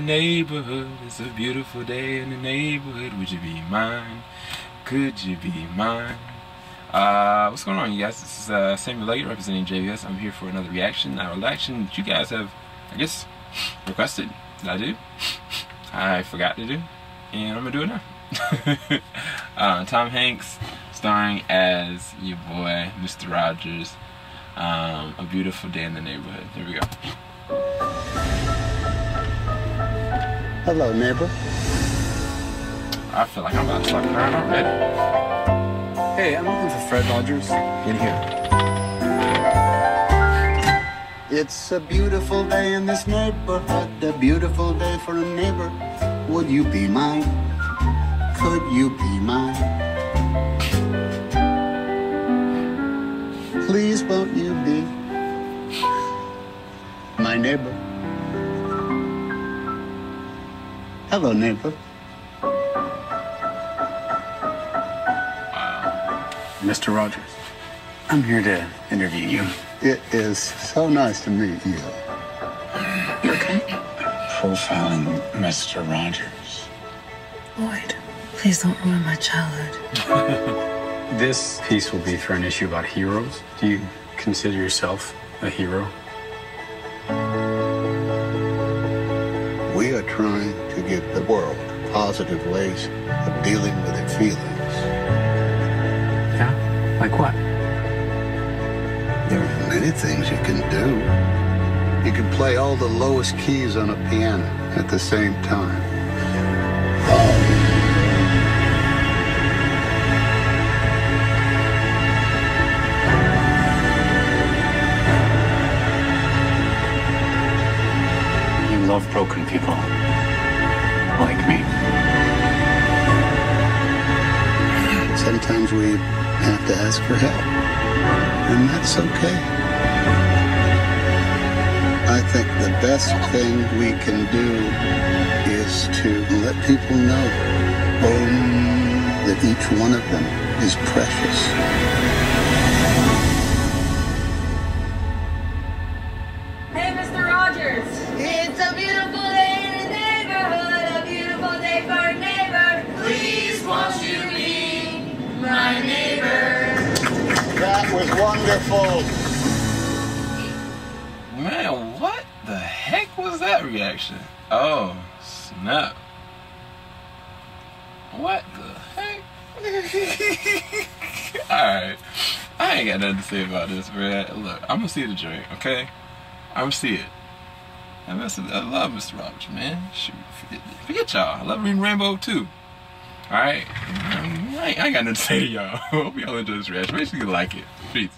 neighborhood. It's a beautiful day in the neighborhood. Would you be mine? Could you be mine? Uh, what's going on, you guys? This is uh, Samuel Leggett representing JVS. I'm here for another reaction. Now, reaction that you guys have, I guess, requested I do. I forgot to do, and I'm gonna do it now. uh, Tom Hanks starring as your boy, Mr. Rogers. Um, a beautiful day in the neighborhood. There we go. Hello, neighbor. I feel like I'm about to start crying already. Hey, I'm looking for Fred Rogers. In here. It's a beautiful day in this neighborhood, a beautiful day for a neighbor. Would you be mine? Could you be mine? Please won't you be my neighbor? Hello, neighbor. Mr. Rogers. I'm here to interview you. It is so nice to meet you. You okay? Profiling Mr. Rogers. Lloyd, please don't ruin my childhood. This piece will be for an issue about heroes. Do you consider yourself a hero? Trying to give the world positive ways of dealing with their feelings. Yeah? Like what? There are many things you can do. You can play all the lowest keys on a piano at the same time. People. Like me. Sometimes we have to ask for help, and that's okay. I think the best thing we can do is to let people know that each one of them is precious. Wonderful. Man, what the heck was that reaction? Oh, snap. What the heck? Alright. I ain't got nothing to say about this, man. Look, I'm gonna see the joint, okay? I'm gonna see it. I, I love Mr. Roberts, man. Shoot, forget, forget y'all. I love reading Rainbow too. Alright? I I ain't got nothing to say to y'all. Hope y'all enjoy this reaction. Make sure you like it. Peace.